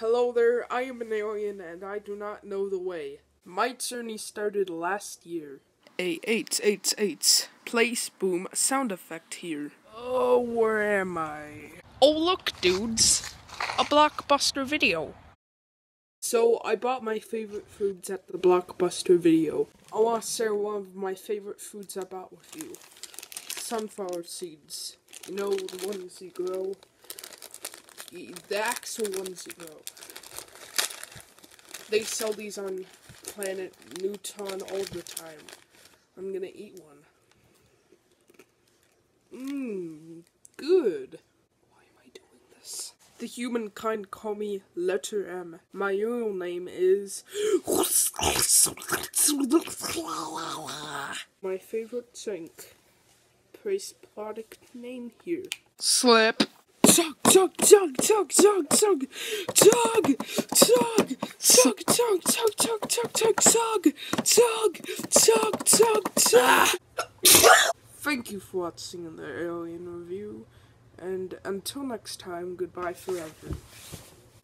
Hello there, I am an alien and I do not know the way. My journey started last year. A eight eight eight. Place boom sound effect here. Oh, where am I? Oh, look, dudes. A blockbuster video. So, I bought my favorite foods at the Blockbuster video. I want to share one of my favorite foods I bought with you. Sunflower seeds. You know, the ones you grow. The actual ones grow. They sell these on Planet Newton all the time. I'm gonna eat one. Mmm, good. Why am I doing this? The humankind call me Letter M. My real name is. My favorite drink. Praise product name here. Slip. Chug, chug, chug, chug, chug, chug, chug, chug, chug, chug, chug, chug, chug, chug, chug, chug, chug, chug. Thank you for watching the Alien Review, and until next time, goodbye forever.